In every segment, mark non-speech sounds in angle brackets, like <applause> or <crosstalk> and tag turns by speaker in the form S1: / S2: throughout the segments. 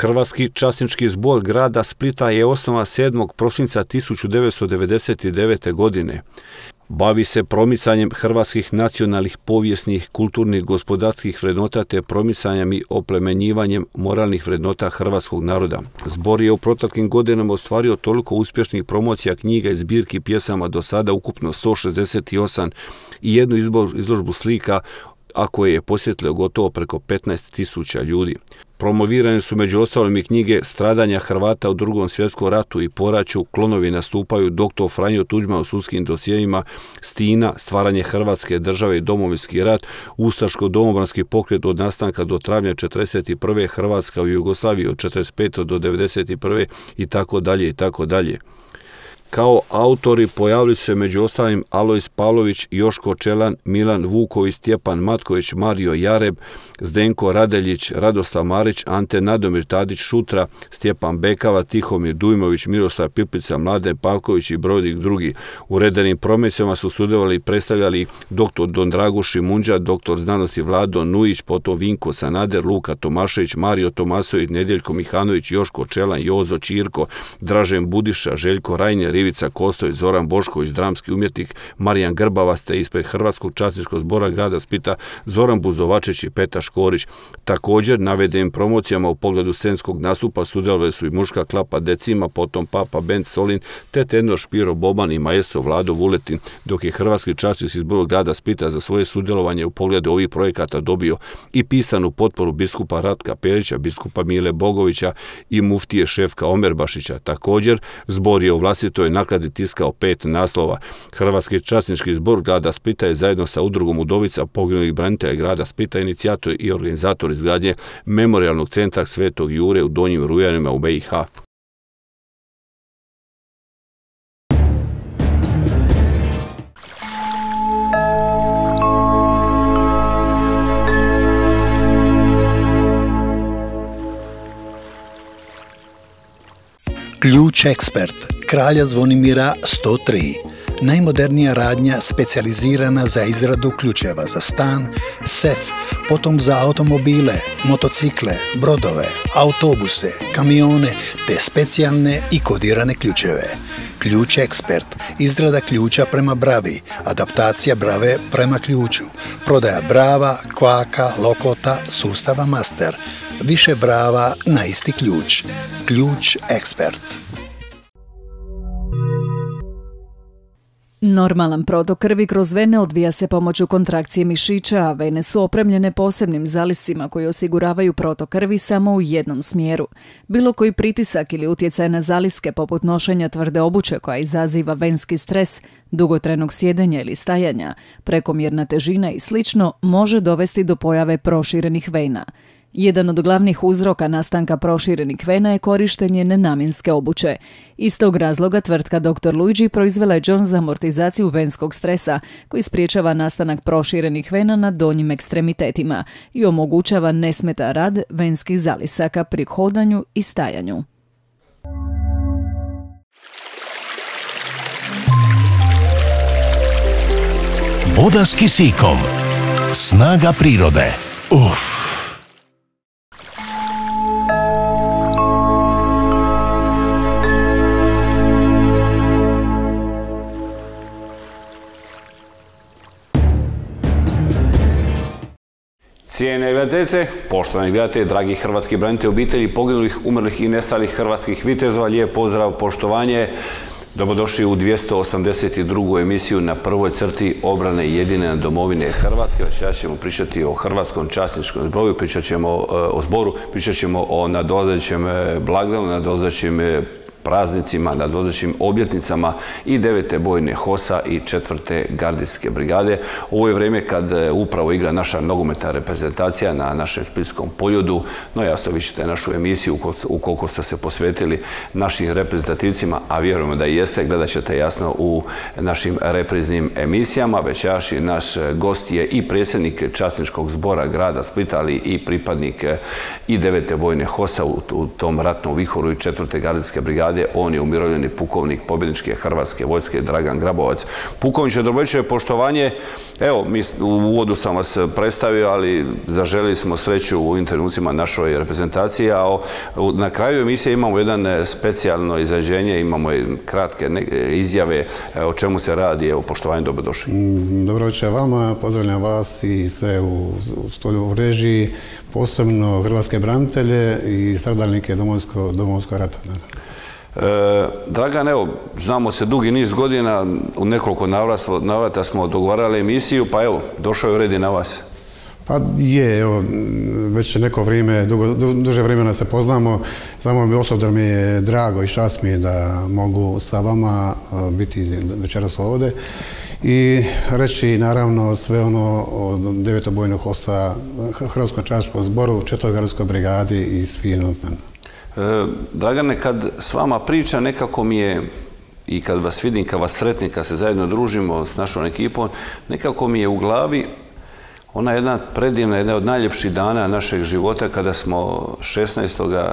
S1: Hrvatski časnički zbor grada Splita je osnova 7. prosinca 1999. godine. Bavi se promicanjem hrvatskih nacionalnih, povijesnih, kulturnih, gospodarskih vrednota te promicanjem i oplemenjivanjem moralnih vrednota hrvatskog naroda. Zbor je u proteklim godinama ostvario toliko uspješnih promocija knjiga i zbirki pjesama do sada ukupno 168 i jednu izložbu slika a koje je posjetilo gotovo preko 15.000 ljudi. Promovirane su među ostalim i knjige Stradanja Hrvata u drugom svjetskom ratu i poraću, klonovi nastupaju dr. Franjo Tuđman u sudskim dosijevima, Stina, stvaranje Hrvatske države i domovinski rat, Ustaško domobranski pokret od nastanka do travnja 41. Hrvatska u Jugoslaviji od 45. do 91. i tako dalje. Kao autori pojavili su se među ostalim Alojs Pavlović, Joško Čelan, Milan Vuković, Stjepan Matković, Mario Jareb, Zdenko Radeljić, Radoslav Marić, Ante Nadomir Tadić Šutra, Stjepan Bekava, Tihomir Dujmović, Miroslav Pipica, Mladen Pavković i brojnih drugi. U redanim promecijama su sudjelovali i predstavljali dr. Don Draguši Munđa, dr. znanosti Vlado Nujić, potom Vinko Sanader, Luka Tomašević, Mario Tomasović, Nedjeljko Mihanović, Joško Čelan, Jozo Čirko, Dražen Budiša, Željko Rajner, Ivica Kostović, Zoran Bošković, dramski umjetnik, Marijan Grbavas te ispred Hrvatskog časničkog zbora grada Spita Zoran Buzovačić i Peta Škorić. Također navedenim promocijama u pogledu scenskog nasupa sudjelovali su i muška klapa Decima, potom Papa Bent Solin, te Tenor Špiro Boban i maestro Vlado Vuletin, dok je Hrvatski časnički zbor grada Spita za svoje sudjelovanje u pogledu ovih projekata dobio i pisanu potporu biskupa Ratka Perića, biskupa Mile Bogovića i muftije Šefka Omerbašića. Također, zbor je u vlastitoj nakladi tiskao pet naslova. Hrvatski časnički zbor grada Splita je zajedno sa udrugom Udovica poginulih branitelja grada Splita inicijator i organizator izgradnje memorialnog centra Svetog Jure u Donjim Rujanima u BiH.
S2: Ključ ekspert kralja Zvonimira 103. Najmodernija radnja specijalizirana za izradu ključeva za stan, sef, potom za automobile, motocikle, brodove, autobuse, kamione te specijalne i kodirane ključeve. Ključ ekspert, izrada ključa prema bravi, adaptacija brave prema ključu, prodaja brava, kvaka, lokota, sustava master, više brava na isti ključ. Ključ ekspert.
S3: Normalan protok krvi kroz vene odvija se pomoću kontrakcije mišića, a vene su opremljene posebnim zaliscima koji osiguravaju protok krvi samo u jednom smjeru. Bilo koji pritisak ili utjecaj na zaliske poput nošenja tvrde obuće koja izaziva venski stres, dugotrenog sjedenja ili stajanja, prekomjerna težina i slično može dovesti do pojave proširenih vena. Jedan od glavnih uzroka nastanka proširenih vena je korištenje nenamjenske obuće. Iz tog razloga tvrtka Dr. Luigi proizvela je John za amortizaciju venskog stresa, koji spriječava nastanak proširenih vena na donjim ekstremitetima i omogućava nesmeta rad venskih zalisaka pri hodanju i stajanju.
S4: Voda s kisikom. Snaga prirode. Uff.
S1: Cijene gledateljice, poštovani gledatelji, dragi hrvatski branitelji, obitelji poginulih, umrlih i nestalih hrvatskih vitezova, lijep pozdrav, poštovanje. Dobrodošli u 282. emisiju na prvoj crti obrane jedine domovine Hrvatske. Ja ćemo pričati o Hrvatskom časničkom zbroju, pričat ćemo e, o zboru, pričat ćemo o nadolazećem e, blagdanu, nadolazećem e, praznicima, nad vodećim obljetnicama i devete bojne HOSA i četvrte gardijske brigade. Ovo je vrijeme kad e, upravo igra naša nogometa reprezentacija na našem splitskom poljudu. No jasno vi ćete našu emisiju ukoliko ste se posvetili našim reprezentativcima, a vjerujemo da jeste, gledat ćete jasno u našim repriznim emisijama. Već i naš gost je i predsjednik časničkog zbora grada Splita, ali i pripadnik e, i devete bojne HOSA u, tom ratnom vihoru i četvrte gardijske brigade on je umirovljeni pukovnik pobjedničke Hrvatske vojske Dragan Grabovac. Pukovniče, dobroveče, poštovanje. Evo, mi u uvodu sam vas predstavio, ali zaželili smo sreću u internucima našoj reprezentaciji, a na kraju emisije imamo jedan specijalno izrađenje, imamo kratke izjave o čemu se radi. Evo, poštovanje, dobrodošli.
S5: Mm, dobroveče vama, pozdravljam vas i sve u, u režiji, posebno hrvatske branitelje i stradalnike Domovinskog rata.
S1: E, Dragan, evo, znamo se dugi niz godina, u nekoliko navrata smo dogovarali emisiju, pa evo, došao je red i na vas.
S5: Pa je, evo, već neko vrijeme, duže vremena se poznamo. Znamo mi osobno mi je drago i čast mi da mogu sa vama biti večeras ovdje i reći naravno sve ono od devetobojnog osa Hrvatskog čaškog zboru, četvrgarskoj brigadi i svi e,
S1: Dragane, kad s vama priča nekako mi je i kad vas vidim, kad vas sretnim, kad se zajedno družimo s našom ekipom, nekako mi je u glavi ona jedna predivna, jedna od najljepših dana našeg života kada smo 16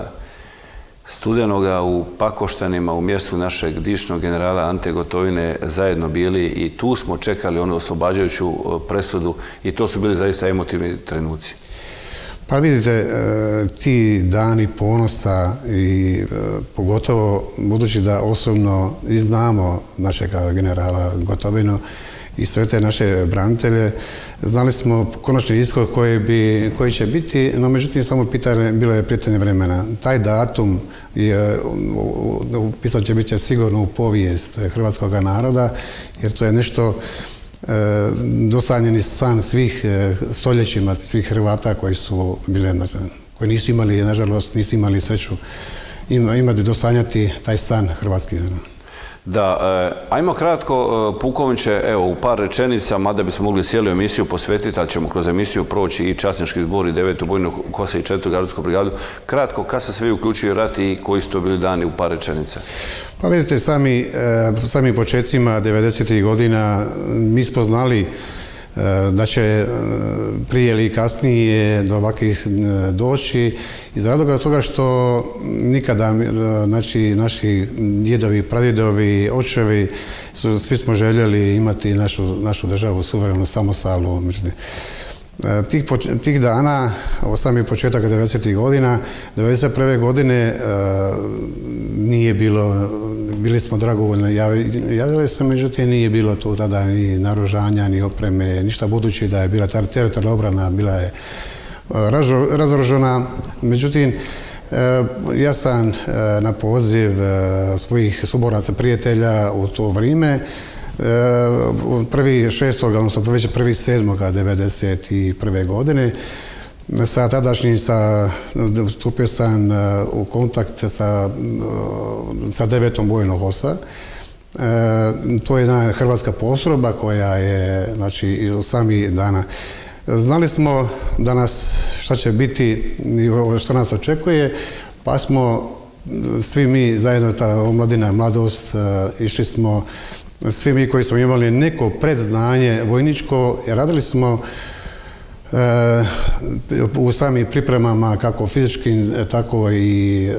S1: studenoga u Pakoštanima u mjestu našeg dišnog generala Ante Gotovine zajedno bili i tu smo čekali onu oslobađajuću e, presudu i to su bili zaista emotivni trenuci.
S5: Pa vidite, e, ti dani ponosa i e, pogotovo budući da osobno i znamo našeg generala Gotovinu, i sve te naše branitelje. Znali smo konačni ishod koji, bi, koji će biti, no međutim samo pitanje, bilo je pitanje vremena. Taj datum je, upisat će biti sigurno u povijest hrvatskog naroda, jer to je nešto dosanjeni san svih e, stoljećima, svih Hrvata koji su bile, koji nisu imali, nažalost, nisu imali sreću imati dosanjati taj san hrvatski.
S1: Da, e, ajmo kratko, e, evo u par rečenica, mada bismo mogli cijelu emisiju posvetiti, ali ćemo kroz emisiju proći i časnički zbor i devetu bojnu kose i četvrtu gardsku brigadu. Kratko, kad se sve uključuju rat i koji su to bili dani u par rečenica?
S5: Pa vidite, sami, e, sami početcima 90. godina mi smo znali da će e, prije ili kasnije do ovakvih e, doći iz razloga toga što nikada e, znači, naši djedovi, pradjedovi, očevi, svi smo željeli imati našu, našu državu suverenu, samostalnu. Tih, tih dana, ovo sami početak 90. godina, 91. godine nije bilo bili smo dragovoljno javili se, međutim nije bilo tu tada ni naružanja, ni opreme, ništa budući da je bila teritorijalna obrana, bila je e, razrožena. Međutim, e, ja sam e, na poziv svojih suboraca, prijatelja u to vrijeme prvi šestog, odnosno već prvi sedmoga 1991. godine sa tadašnjim, sa, stupio sam e, u kontakt sa, e, sa devetom bojnog osa. E, to je jedna hrvatska posroba koja je, znači, iz sami dana. Znali smo danas šta će biti i šta nas očekuje, pa smo svi mi zajedno, ta omladina, mladost, išli smo, svi mi koji smo imali neko predznanje vojničko, radili smo E, u samim pripremama kako fizičkim, e, tako i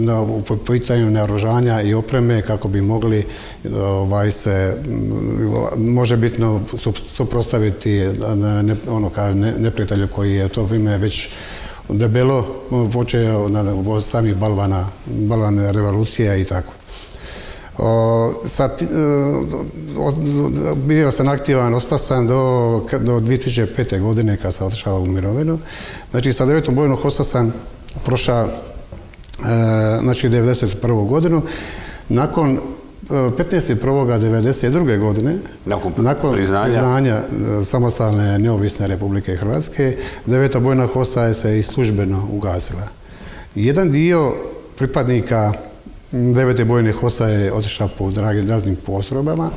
S5: na, u pitanju naoružanja i opreme kako bi mogli ovaj, se može bitno suprostaviti ono neprijatelju koji je to vrijeme već debelo počeo na samih balvana, balvana revolucija i tako. Sad, e, bio sam aktivan, ostao sam do, do 2005. godine kad sam otišao u mirovinu. Znači, sa devetom bojnom ostao sam prošao e, znači 91. godinu. Nakon 15.1.1992. godine,
S1: nakon, nakon
S5: priznanja. E, samostalne neovisne Republike Hrvatske, deveta bojna hosa je se i službeno ugasila. Jedan dio pripadnika devete bojne hosa je otišao po dragim raznim postrojbama,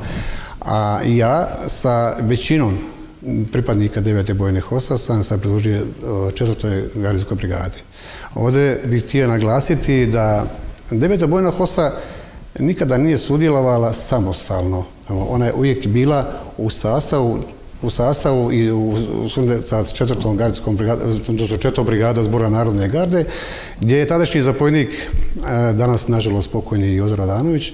S5: a ja sa većinom pripadnika devete bojne hosa sam se pridružio četvrtoj gardijskoj brigadi. Ovdje bih htio naglasiti da deveta bojna hosa nikada nije sudjelovala samostalno. Ona je uvijek bila u sastavu u sastavu i u, sa četvrtom gardijskom brigadom, to su četvrtom brigada zbora Narodne garde, gdje je tadašnji zapojnik, e, danas nažalost pokojni Jozor Adanović,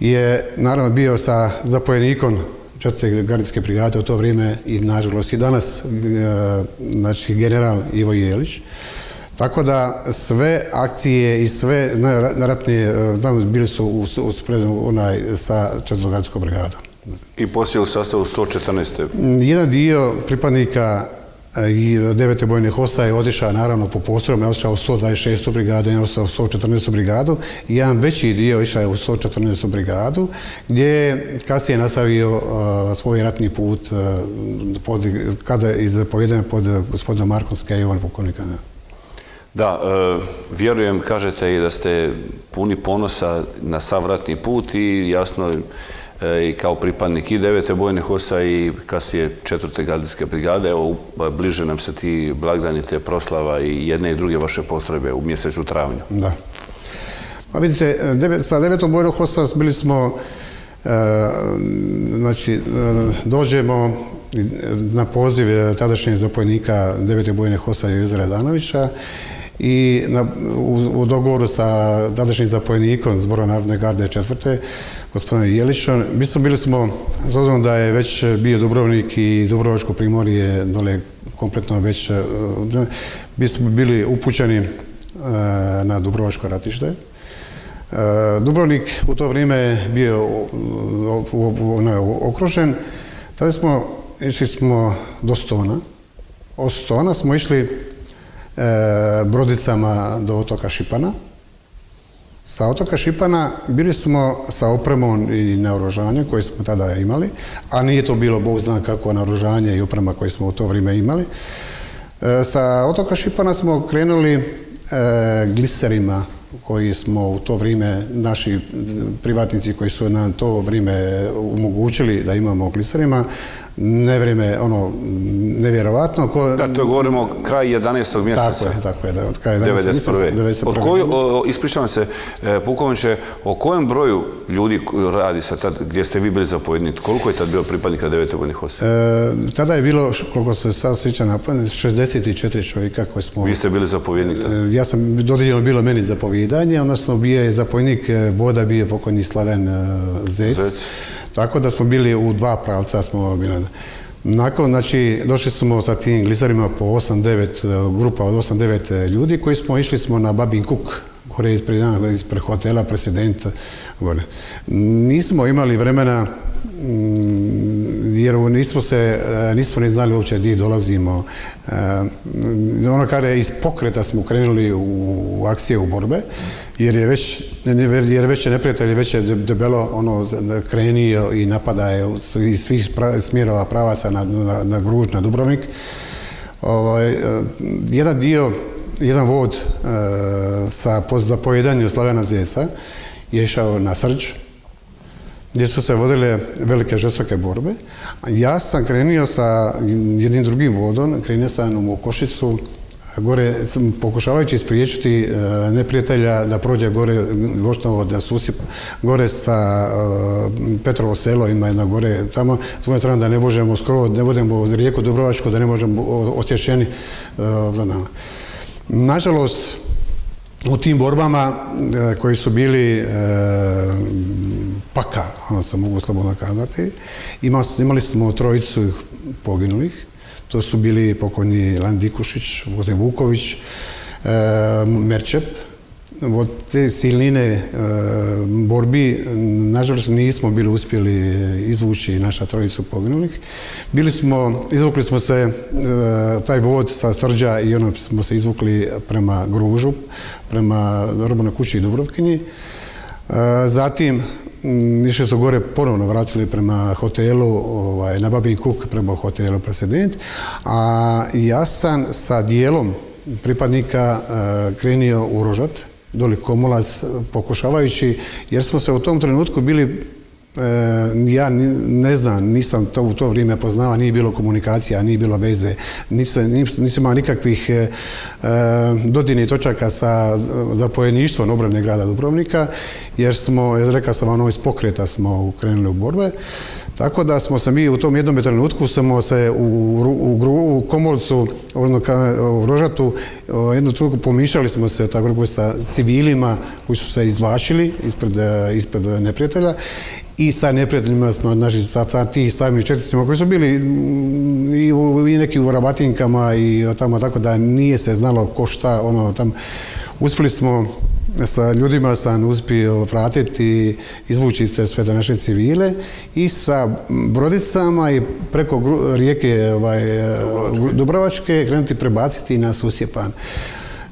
S5: je naravno bio sa zapojenikom četvrte gardijske brigade u to vrijeme i nažalost i danas e, znači general Ivo Jelić. Tako da sve akcije i sve ratne bili su u, onaj sa četvrtogardijskom brigadom.
S1: I poslije u sastavu 114.
S5: Jedan dio pripadnika e, i devete bojne hosa je otišao naravno po postrojama, je otišao u 126. brigadu, je ostao u 114. brigadu i jedan veći dio išao je u 114. brigadu gdje je kasnije nastavio e, svoj ratni put uh, pod, kada je zapovjedanje pod gospodinom Markom Skejovom pokojnika.
S1: Da, vjerujem, kažete i da ste puni ponosa na sav ratni put i jasno E, i kao pripadnik i devete bojne hosa i kasnije četvrte gardijske brigade. Evo, bliže nam se ti blagdani te proslava i jedne i druge vaše postrojbe u mjesecu travnju.
S5: Da. Pa vidite, sa devetom bojnom hosa bili smo, e, znači, e, dođemo na poziv tadašnjeg zapojnika devete bojne hosa Jezera Danovića i u, dogovoru sa tadašnjim zapojnikom Zbora Narodne garde četvrte, gospodinom Jelićom, mi smo bili smo, s obzirom da je već bio Dubrovnik i Dubrovačko primorje dole kompletno već, mi smo bili upućeni e, na Dubrovačko ratište. E, Dubrovnik u to vrijeme bio okružen. Tada smo, išli smo do Stona. Od Stona smo išli E, brodicama do otoka Šipana. Sa otoka Šipana bili smo sa opremom i naoružanjem koje smo tada imali, a nije to bilo, Bog zna kako naoružanje i oprema koje smo u to vrijeme imali. E, sa otoka Šipana smo krenuli e, gliserima koji smo u to vrijeme, naši privatnici koji su nam to vrijeme omogućili da imamo gliserima, nevrijeme, ono, nevjerovatno. Ko...
S1: Da, to govorimo kraj 11. mjeseca.
S5: Tako je, tako je, da, od
S1: kraja 11. mjeseca, Od koju, ispričavam se, e, pukovniče, o kojem broju ljudi radi se tad, gdje ste vi bili zapovjednik? Koliko je tad bilo pripadnika 9. vojnih osam?
S5: E, tada je bilo, koliko se sad sjeća na 64 čovjeka koji smo...
S1: Vi ste bili zapovjednik?
S5: E, ja sam, dodijeljeno bilo meni zapovjedanje, odnosno bio je zapovjednik voda, bio je pokojni Slaven Zec. Zec. Tako da smo bili u dva pravca smo bili. Nakon, znači, došli smo sa tim glisarima po 8-9 grupa od 8-9 ljudi koji smo išli smo na Babin Kuk, gore ispred, hotela Presidenta. Gore. Nismo imali vremena jer nismo se, nismo ne znali uopće gdje dolazimo. E, ono kada iz pokreta smo krenuli u akcije u borbe, jer je već, jer već je neprijatelj već je debelo ono krenio i napada je iz svih smjerova pravaca na, na, na Gruž, na Dubrovnik. Ovaj, e, jedan dio, jedan vod e, sa zapojedanjem Slavena Zeca je išao na Srđ, gdje su se vodile velike žestoke borbe. Ja sam krenio sa jednim drugim vodom, krenio sam u Košicu, gore pokušavajući spriječiti e, neprijatelja da prođe gore Goštnovo, da susip gore sa e, Petrovo selo ima jedna gore tamo, s druge strane da ne možemo skoro, ne budemo rijeku Dubrovačku, da ne možemo osjećeni. E, nažalost, u tim borbama koji su bili paka, ono se mogu slobodno kazati, imali smo trojicu poginulih, to su bili pokojni Landikušić, Vozne Vuković, e, Merčep. Od te silnine e, borbi, nažalost, nismo bili uspjeli izvući naša trojicu poginulih. Bili smo, izvukli smo se e, taj vod sa Srđa i ono smo se izvukli prema Gružu, prema Robonoj kući i Dubrovkinji. Zatim išli su gore ponovno vratili prema hotelu ovaj, na Babin Kuk prema hotelu President, a ja sam sa dijelom pripadnika uh, krenio u doli Komolac, pokušavajući, jer smo se u tom trenutku bili ja ne znam, nisam to u to vrijeme poznava, nije bilo komunikacija, nije bilo veze, nisam, nisam imao nikakvih e, dodirnih točaka sa zapovjedništvom obrane grada Dubrovnika, jer smo, ja rekao sam ono iz pokreta smo krenuli u borbe, tako da smo se mi u tom jednom trenutku smo se u, u, u Komolcu, ono, u Rožatu, jednu trenutku pomišljali smo se tako sa civilima koji su se izvlačili ispred, ispred neprijatelja i sa neprijateljima smo, znači sa, sa tih samim četnicima koji su bili mm, i, u, i neki u rabatinkama i tamo tako da nije se znalo ko šta, ono tam uspjeli smo sa ljudima sam uspio vratiti, izvući se sve te naše civile i sa brodicama i preko rijeke ovaj, Dubrovačke krenuti prebaciti na Susjepan.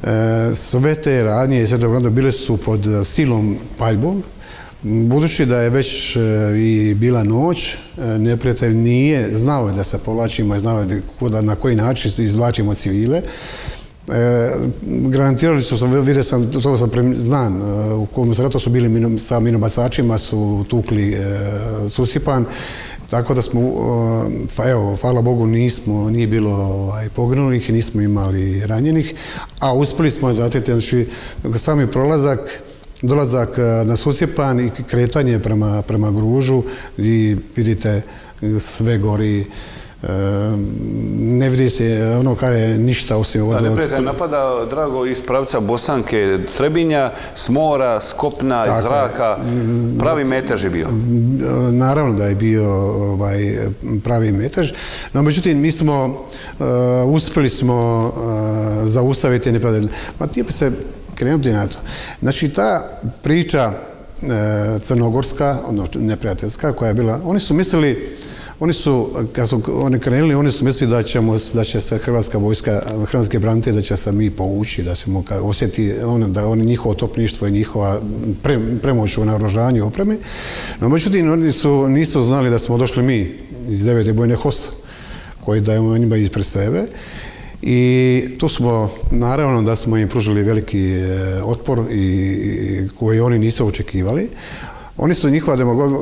S5: E, sve te radnje i sve to bile su pod silom paljbom, Budući da je već e, i bila noć, e, neprijatelj nije znao da se povlačimo i znao da na koji način izvlačimo civile. E, garantirali su, vidio sam, to sam znan, u kojem ratu su bili sa minobacačima, su tukli Susipan, tako da smo, evo, hvala Bogu, nismo, nije bilo ovaj, poginulih, nismo imali ranjenih, a uspjeli smo zateti, znači, sami prolazak, dolazak e, na Susjepan i kretanje prema, prema Gružu i vidite sve gori e, ne vidi se ono kar je ništa osim
S1: od... Da, napada, Drago, iz pravca Bosanke, Trebinja, s mora, s kopna, iz zraka, pravi metež je bio.
S5: Naravno da je bio ovaj, pravi metež, no međutim mi smo, uh, uspjeli smo uh, zaustaviti nepravde. Ma ti se krenuti na to. Znači, ta priča e, crnogorska, odnosno neprijateljska, koja je bila, oni su mislili, oni su, kad su oni krenuli, oni su mislili da, ćemo, da će se hrvatska vojska, hrvatske branitelje, da će se mi povući, da se mu osjeti ono, da oni njihovo topništvo i njihova premoć u naoružanju i opremi. No, međutim, oni su, nisu znali da smo došli mi iz devete bojne hosa, koji dajemo njima ispred sebe i tu smo, naravno da smo im pružili veliki e, otpor i koji oni nisu očekivali, oni su njihova demagogija,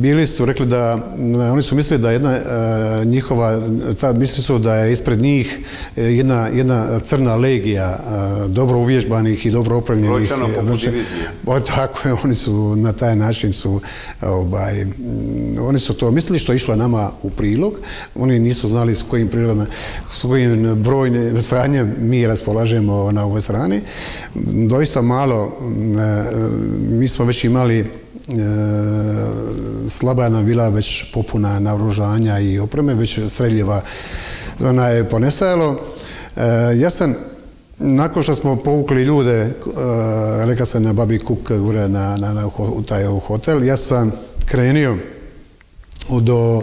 S5: bili su rekli da, oni su mislili da jedna e, njihova, ta, mislili su da je ispred njih e, jedna, jedna crna legija e, dobro uvježbanih i dobro opremljenih.
S1: Znači,
S5: tako je, oni su na taj način su, ovaj, oni su to mislili što je išlo nama u prilog, oni nisu znali s kojim prirodom, s kojim brojnim sranjem mi raspolažemo na ovoj strani. Doista malo, mi smo već imali slaba je nam bila već popuna naoružanja i opreme, već sredljiva ona je ponesajalo. E, ja sam nakon što smo povukli ljude, e, reka sam na Babi Kuk gore na, u taj hotel, ja sam krenio do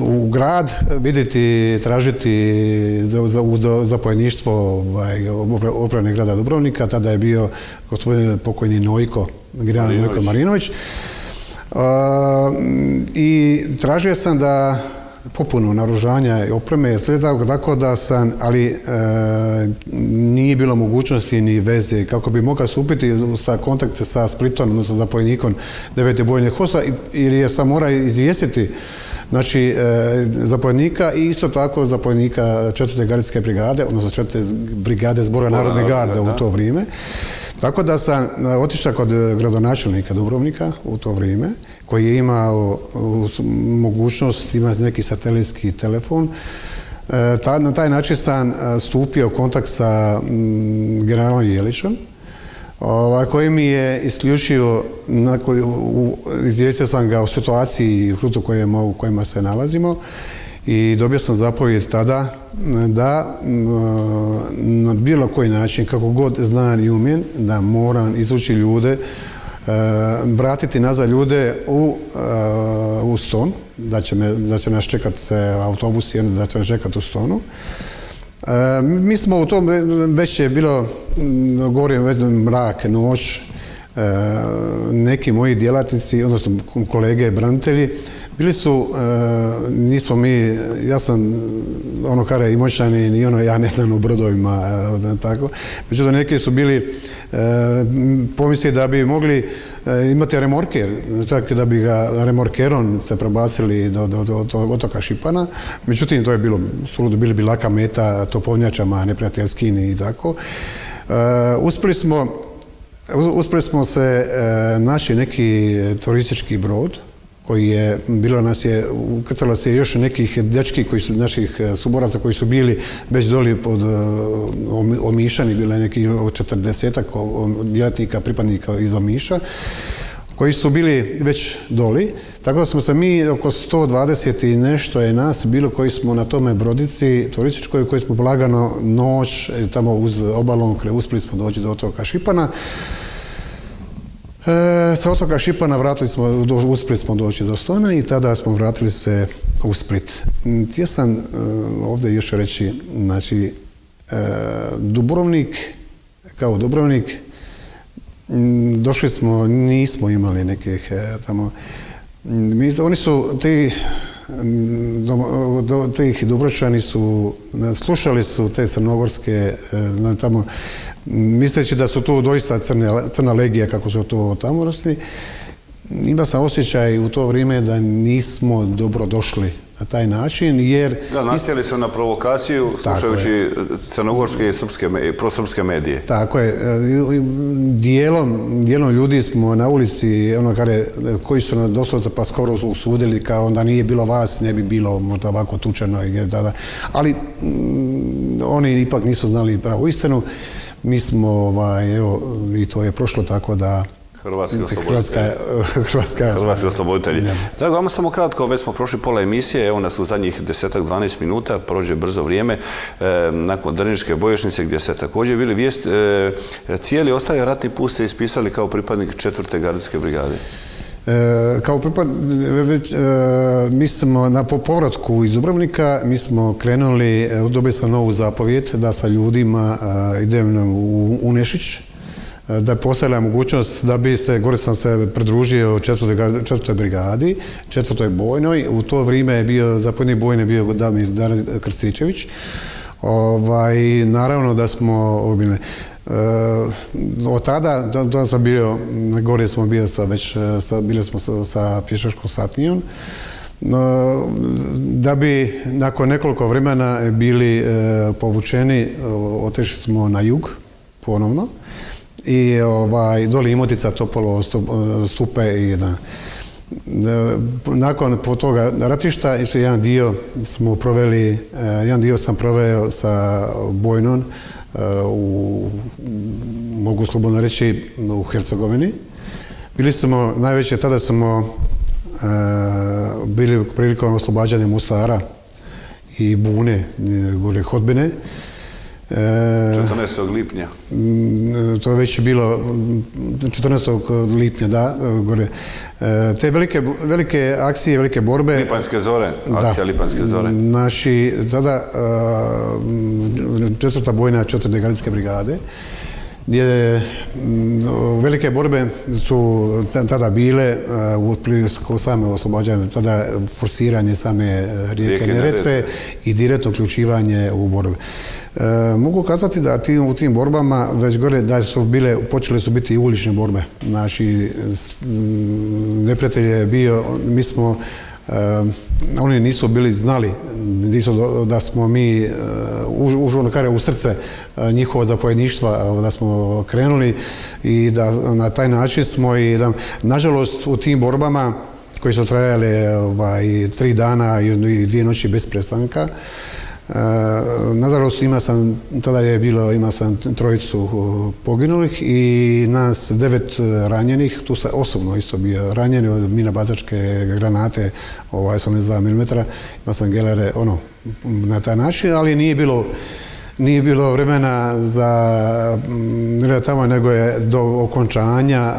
S5: u grad vidjeti, tražiti za, za, zapojeništvo ovaj, opravne grada Dubrovnika, tada je bio gospodin pokojni Nojko, general Nojko Marinović. I tražio sam da popunu naružanja i opreme slijedao tako da sam, ali e, nije bilo mogućnosti ni veze kako bi mogao stupiti sa kontakte sa Splitom, odnosno zapojnikom devete bojne hosa jer je sam mora izvijestiti znači e, zapovjednika i isto tako zapovjednika četvrte gardijske brigade, odnosno četvrte brigade zbora Narodne garde u to vrijeme. Tako da sam e, otišao kod gradonačelnika Dubrovnika u to vrijeme, koji je imao mogućnost, ima neki satelitski telefon, e, na taj način sam stupio u kontakt sa generalom Jelićom, ovaj, koji mi je isključio, izvijestio sam ga o situaciji u u kojima se nalazimo i dobio sam zapovjed tada da na bilo koji način, kako god znam i umijem, da moram izvući ljude, e, vratiti nazad ljude u, e, Ston, da će, da će nas čekati se autobusi, da će nas čekati u Stonu. E, mi smo u tom, već je bilo, govorim već mrak, noć, e, neki moji djelatnici, odnosno kolege branitelji, bili su, e, nismo mi, ja sam ono kare i moćani i ono ja ne znam u brodovima, tako. Međutim, neki su bili pomisli da bi mogli imate remorker, čak da bi ga remorkerom se prebacili do, do, do, do otoka Šipana, međutim to je bilo, suludo bili bi laka meta topovnjačama neprijateljskim i tako. uspjeli smo Uspjeli smo se e, naći neki turistički brod koji je, bilo nas je, ukrcalo se još nekih dečki koji su, naših e, suboraca koji su bili već doli pod e, Omišani, bilo je neki četrdesetak djelatnika, pripadnika iz Omiša koji su bili već doli, tako da smo se mi oko 120 i nešto je nas bilo koji smo na tome brodici turističkoj koji smo polagano noć e, tamo uz obalom uspjeli smo doći do otoka Šipana. E, sa otoka Šipana vratili smo, uspjeli smo doći do Stona i tada smo vratili se u Split. Htio sam e, ovdje još reći, znači, e, Dubrovnik, kao Dubrovnik, Mm, došli smo, nismo imali nekih tamo, mi, oni su, ti mm, tih Dubročani su, slušali su te crnogorske, tamo, misleći da su tu doista crna legija, kako su to tamo rosli, ima sam osjećaj u to vrijeme da nismo dobro došli na taj način, jer...
S1: Da, nasjeli su na provokaciju slušajući crnogorske i srpske, prosrpske medije.
S5: Tako je. Dijelom, dijelom ljudi smo na ulici, ono kare, koji su nas doslovce pa skoro usudili kao da nije bilo vas, ne bi bilo možda ovako tučeno. Ali mm, oni ipak nisu znali pravu istinu. Mi smo, ovaj, evo, i to je prošlo tako da
S1: Hrvatski osloboditelji. Hrvatska, Hrvatski osloboditelji. Drago, vama samo kratko, već smo prošli pola emisije, evo nas u zadnjih desetak, 12 minuta, prođe brzo vrijeme, e, nakon Drniške bojišnice gdje ste također bili vijest, e, cijeli ostali ratni put ste ispisali kao pripadnik četvrte gardijske brigade.
S5: E, kao pripad, već, mi smo na povratku iz Dubrovnika, mi smo krenuli, dobili sam novu zapovjet da sa ljudima idem u Unešić, da je postojala mogućnost da bi se, gore sam se pridružio četvrtoj, brigadi, četvrtoj bojnoj. U to vrijeme je bio, zapovjednik bojne bio Damir Krstičević. Ovaj, naravno da smo obile. E, od tada, to sam bio, gore smo bio sa već, sa, bili smo sa, sa pješačkom satnijom. da bi nakon nekoliko vremena bili e, povučeni, otišli smo na jug ponovno i ovaj, doli Imotica, Topolo, Stupe i jedna. Nakon toga ratišta jedan dio smo proveli, jedan dio sam proveo sa Bojnom eh, u, mogu slobodno reći, u Hercegovini. Bili smo, najveće tada smo eh, bili prilikom oslobađanja Musara i Bune, gore Hodbine.
S1: 14. lipnja.
S5: Mm, to je već bilo 14. lipnja, da, gore. E, te velike, velike akcije, velike borbe...
S1: Lipanske zore, akcija Lipanske zore.
S5: Naši, tada, četvrta bojna četvrte gardijske brigade, gdje mm, velike borbe su tada bile u same oslobađanje, tada forsiranje same e, rijeke Neretve i direktno uključivanje u borbe. E, mogu kazati da tim, u tim borbama već gore da su bile, počele su biti i ulične borbe. Znači, neprijatelj je bio, mi smo e, oni nisu bili znali nisu da smo mi uh, ono u srce uh, njihovo zapovjedništva da smo krenuli i da na taj način smo i da, nažalost u tim borbama koji su trajale ovaj, tri dana i dvije noći bez prestanka nažalost ima sam, tada je bilo, ima sam trojicu poginulih i nas devet ranjenih, tu sam osobno isto bio ranjeni od mina bazačke granate, ovaj 82 mm, ima sam gelere, ono, na taj način, ali nije bilo nije bilo vremena za mm, tamo nego je do okončanja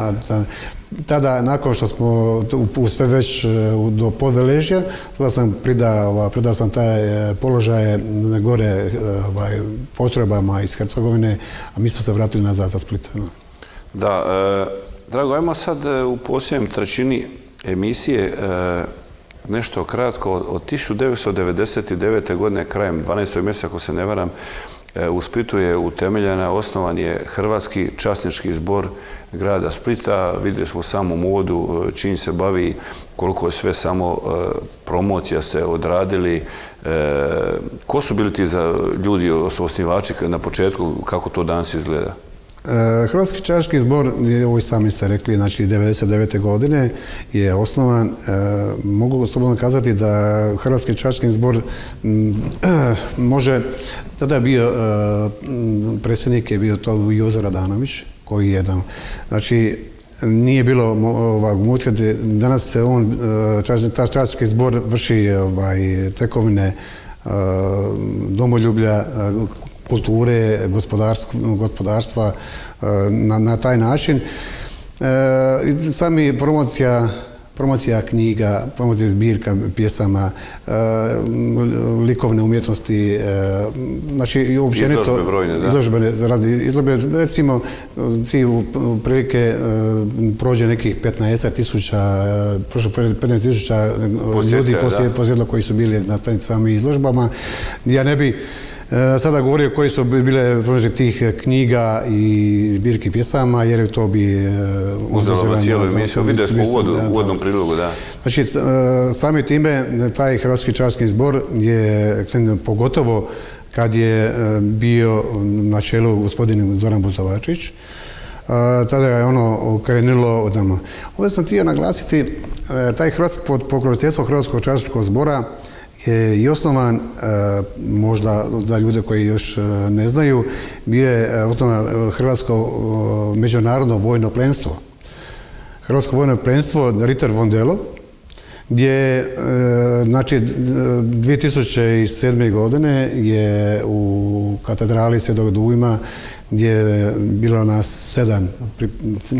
S5: tada nakon što smo u sve već e, do podveležja tada sam pridao pridao sam taj e, položaj gore e, ovaj, postrojbama iz Hercegovine a mi smo se vratili nazad za Split
S1: da, drago, ajmo sad u posljednjem trećini emisije nešto kratko od 1999. godine krajem 12. mjeseca ako se ne varam U Splitu je utemeljena, osnovan je Hrvatski časnički zbor grada Splita. Vidjeli smo u samom uvodu čim se bavi koliko je sve samo promocija ste odradili. Ko su bili ti za ljudi, osnivači na početku, kako to danas izgleda?
S5: E, Hrvatski čaški zbor, ovo i sami ste rekli, znači 99. godine je osnovan. E, mogu slobodno kazati da Hrvatski čaški zbor <clears throat> može, tada je bio, e, predsjednik je bio to Jozo Radanović, koji je jedan, znači nije bilo ovog danas se on, ta čaški zbor vrši ovaj, tekovine domoljublja, kulture, gospodarstva e, na, na taj način. E, sami promocija promocija knjiga, promocija zbirka pjesama, e, likovne umjetnosti, znači općenito...
S1: Izložbe brojne, da?
S5: Izložbe, izložbe, recimo, ti u, prilike prođe nekih 15 tisuća, prošlo 15 tisuća ljudi posjedlo koji su bili na tim izložbama. Ja ne bi E, sada govorio koji su bile pronađe tih knjiga i zbirki pjesama, jer to bi...
S1: E, Uzelo cijelu emisiju, vidjeli smo u uvodnom prilogu, da.
S5: Znači, e, sami time, taj Hrvatski čarski zbor je, pogotovo kad je bio na čelu gospodin Zoran Buzovačić, tada je ono krenulo od nama. Ovdje sam htio naglasiti, taj hrvatski, pod pokroviteljstvo Hrvatskog čarskog zbora i osnovan, e, možda za ljude koji još e, ne znaju, bio je e, osnovan Hrvatsko međunarodno vojno plenstvo. Hrvatsko vojno plenstvo Ritter Vondelo, gdje znači 2007. godine je u katedrali Svetog Dujma gdje je bilo nas sedam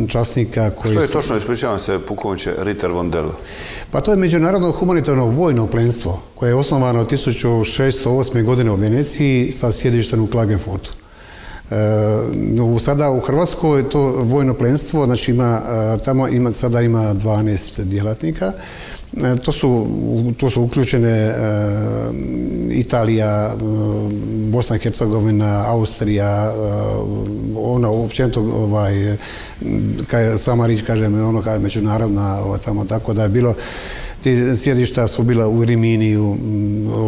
S5: časnika koji
S1: Što je točno, ispričavam se, pukovniče Ritter von Dell?
S5: Pa to je međunarodno humanitarno vojno plenstvo koje je osnovano 1608. godine u Veneciji sa sjedištem u Klagenfurtu. E, sada u Hrvatskoj to vojno plenstvo, znači ima, e, tamo ima, sada ima 12 djelatnika, to su, to su uključene e, Italija, e, Bosna i Hercegovina, Austrija, ono općenito ovaj, kaj, sama rič kažem, ono kao međunarodna tamo, tako da je bilo ti sjedišta su bila u Rimini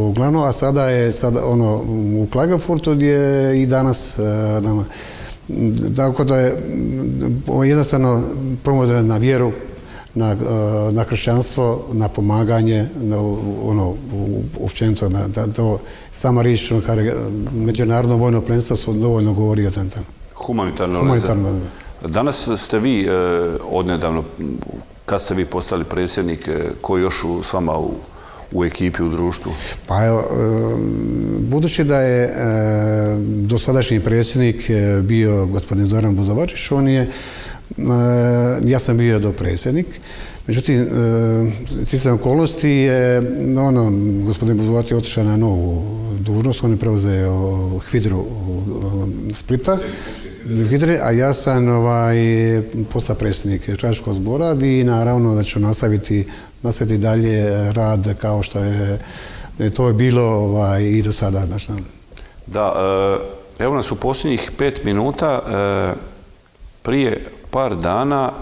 S5: uglavnom, a sada je sada ono u Klagafurtu gdje i danas nama. Tako da je jednostavno promodan na vjeru, na, e, na kršćanstvo, na pomaganje, na, ono, općenito, na, da to sama riječ, ono, međunarodno vojno plenstvo su dovoljno govori o tem.
S1: Humanitarno. Humanitarno. Danas ste vi e, odnedavno, kad ste vi postali predsjednik, e, koji još u, s vama u, u ekipi, u društvu?
S5: Pa evo, budući da je dosadašnji predsjednik bio gospodin Zoran Buzovačić, on je ja sam bio do predsjednik, međutim, cijelom okolnosti je, ono, gospodin Buzovati otišao na novu dužnost, on je preuzeo Hvidru Splita, a ja sam ovaj, postao predsjednik Čaškog zbora i naravno da ću nastaviti, nastaviti dalje rad kao što je, to bilo ovaj, i do sada. Znači.
S1: Da, evo nas u posljednjih pet minuta, prije par dana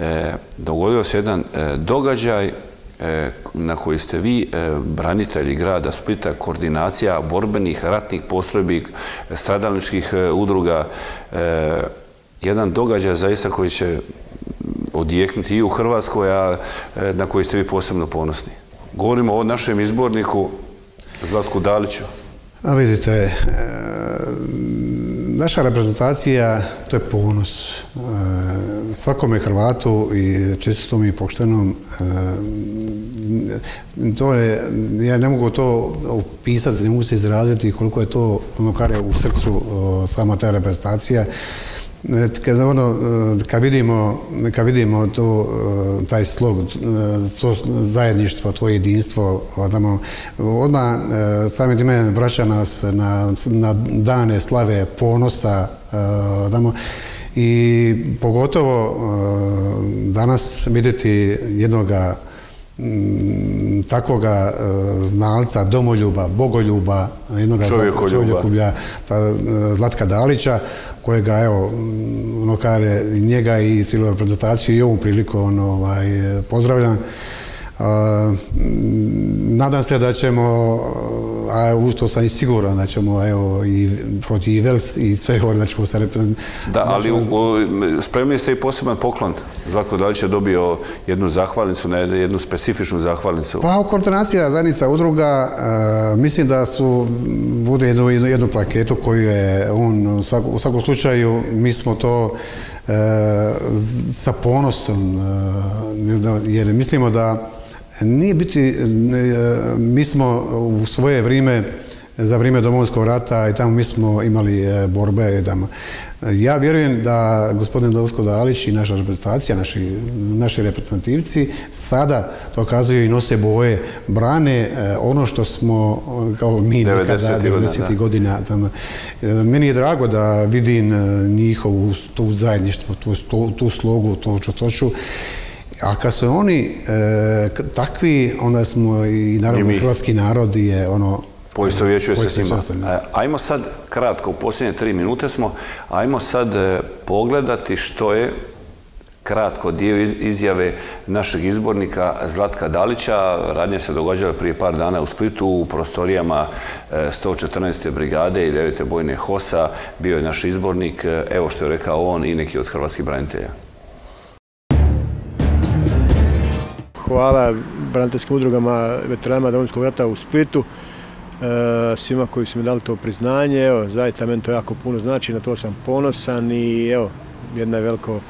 S1: e, dogodio se jedan e, događaj e, na koji ste vi, branitelji grada Splita, koordinacija borbenih ratnih postrojbi, stradalničkih udruga, jedan događaj zaista koji će odjeknuti i u Hrvatskoj, a na koji ste vi posebno ponosni. Govorimo o našem izborniku Zlatku Daliću.
S5: A vidite, naša reprezentacija, to je ponos. Svakome Hrvatu i čistotom i poštenom e, to je, ja ne mogu to opisati, ne mogu se izraziti koliko je to ono kar je u srcu sama ta reprezentacija. Kad, ono, kad, vidimo, kad vidimo to, taj slog, to zajedništvo, to jedinstvo, odmah, odmah sami time vraća nas na, dane slave, ponosa, odmah, i pogotovo danas vidjeti jednoga takvoga znalca, domoljuba, bogoljuba, jednog čovjekoljuba, ta Zlatka Dalića, kojega, evo, ono kare, njega i cijelu reprezentaciju i ovom priliku ovaj, pozdravljam. Nadam se da ćemo, a uz to sam i siguran da ćemo evo i protiv Vels i sve gore da ćemo se
S1: Da, ali spremili ste i poseban poklon. Zlatko Dalić je dobio jednu zahvalnicu, jednu specifičnu zahvalnicu.
S5: Pa koordinacija zajednica udruga, mislim da su, bude jednu, jednu plaketu koju je on u svakom slučaju, mi smo to sa ponosom, jer mislimo da nije biti, mi smo u svoje vrijeme, za vrijeme domovinskog rata i tamo mi smo imali e, borbe tamo. Ja vjerujem da gospodin Dolsko Dalić i naša reprezentacija, naši, naši reprezentativci sada dokazuju i nose boje, brane e, ono što smo kao mi nekada 90. godina. Tamo. E, meni je drago da vidim njihovu tu zajedništvo, tu, tu slogu, tu čotoću a kad su oni e, takvi, onda smo i naravno hrvatski narod je ono
S1: Poistovjećuje se s njima. E, ajmo sad, kratko, u posljednje tri minute smo, ajmo sad e, pogledati što je kratko dio izjave našeg izbornika Zlatka Dalića. Radnje se događale prije par dana u Splitu u prostorijama 114. brigade i 9. bojne HOSA. Bio je naš izbornik, evo što je rekao on i neki od hrvatskih branitelja.
S6: Hvala braniteljskim udrugama veteranima Domovinskog rata u Splitu, e, svima koji su mi dali to priznanje. Evo, zaista meni to jako puno znači, na to sam ponosan i evo, jedno je veliko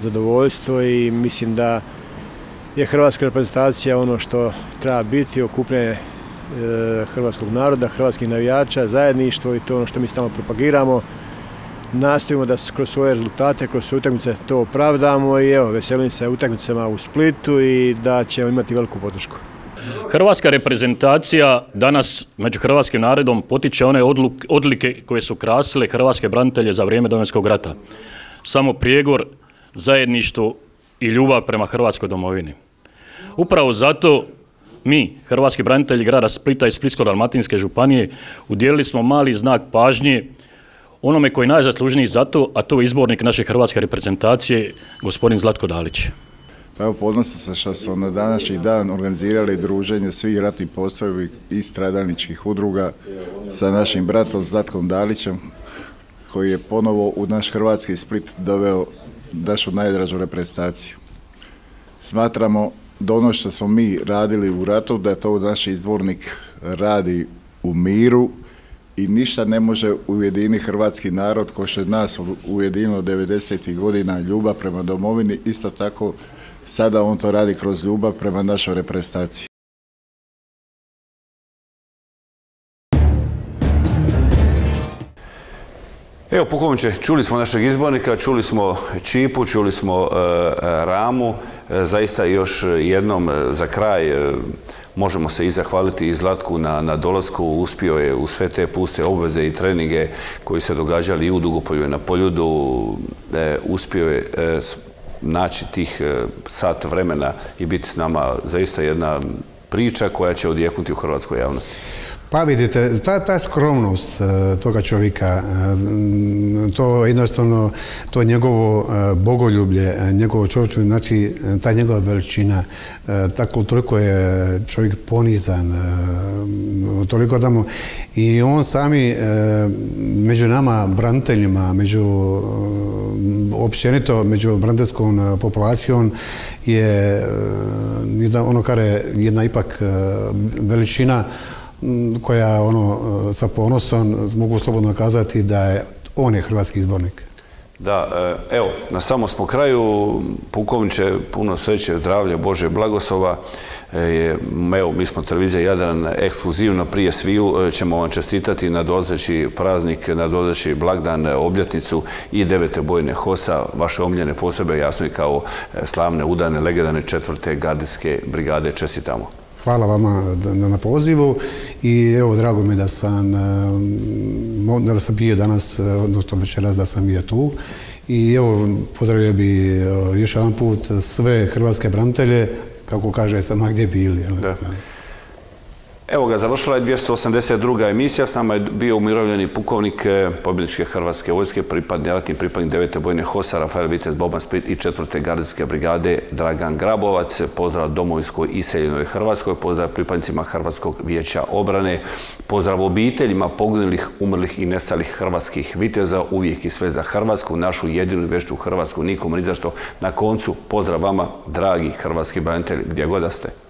S6: zadovoljstvo i mislim da je hrvatska reprezentacija ono što treba biti, okupljanje e, hrvatskog naroda, hrvatskih navijača, zajedništvo i to ono što mi stalno propagiramo nastojimo da kroz svoje rezultate, kroz svoje utakmice to opravdamo i evo, veselim se utakmicama u Splitu i da ćemo imati veliku podršku.
S7: Hrvatska reprezentacija danas među hrvatskim narodom potiče one odlike koje su krasile hrvatske branitelje za vrijeme Domovinskog rata. Samo prijegor, zajedništvo i ljubav prema hrvatskoj domovini. Upravo zato mi, hrvatski branitelji grada Splita i Splitsko-Dalmatinske županije, udjelili smo mali znak pažnje onome koji je najzaslužniji za to, a to je izbornik naše hrvatske reprezentacije, gospodin Zlatko Dalić.
S8: Pa evo, podnosim se što smo na današnji dan organizirali druženje svih ratnih postojevi i stradalničkih udruga sa našim bratom Zlatkom Dalićem, koji je ponovo u naš hrvatski split doveo našu najdražu reprezentaciju. Smatramo da ono što smo mi radili u ratu, da to naš izbornik radi u miru, i ništa ne može ujedini hrvatski narod ko što je nas ujedinilo 90. godina ljubav prema domovini, isto tako sada on to radi kroz ljubav prema našoj reprezentaciji.
S1: Evo pukovniče, čuli smo našeg izbornika, čuli smo Čipu, čuli smo e, e, Ramu, zaista još jednom za kraj možemo se i zahvaliti i Zlatku na, na dolasku, uspio je u sve te puste obveze i treninge koji se događali i u Dugopolju i na Poljudu, uspio je naći tih sat vremena i biti s nama zaista jedna priča koja će odjeknuti u hrvatskoj javnosti.
S5: Pa vidite, ta, ta skromnost e, toga čovjeka, e, to jednostavno, to njegovo e, bogoljublje, njegovo čovječe, znači ta njegova veličina, tako toliko je čovjek ponizan, toliko da mu, i on sami među nama braniteljima, među općenito među braniteljskom populacijom je jedna, ono kare, jedna ipak veličina koja ono sa ponosom mogu slobodno kazati da je on je hrvatski izbornik.
S1: Da, e, evo, na samo smo kraju, pukovniče, puno sreće, zdravlja, Bože blagoslova. E, evo, mi smo televizija Jadran ekskluzivno prije sviju e, ćemo vam čestitati na dolazeći praznik, na dolazeći blagdan, obljetnicu i devete bojne HOSA, vaše omljene posebe, jasno i kao slavne, udane, legendane četvrte gardijske brigade. Čestitamo.
S5: Hvala vama na pozivu i evo drago mi da sam eh, da sam bio danas, eh, odnosno večeras da sam bio tu i evo pozdravio bi eh, još jedan put sve hrvatske branitelje kako kaže, sama gdje bili.
S1: Da. Evo ga, završila je 282. emisija, s nama je bio umirovljeni pukovnik eh, pobjedničke Hrvatske vojske, pripadni, ratni pripadnik 9. bojne HOSA, Rafael Vitez Boban Split i 4. gardijske brigade Dragan Grabovac. Pozdrav domovinskoj iseljenoj Hrvatskoj, pozdrav pripadnicima Hrvatskog vijeća obrane, pozdrav obiteljima poginulih, umrlih i nestalih hrvatskih viteza, uvijek i sve za Hrvatsku, našu jedinu i veštu Hrvatsku, nikom ni zašto. Na koncu, pozdrav vama, dragi hrvatski branitelji, gdje god da ste.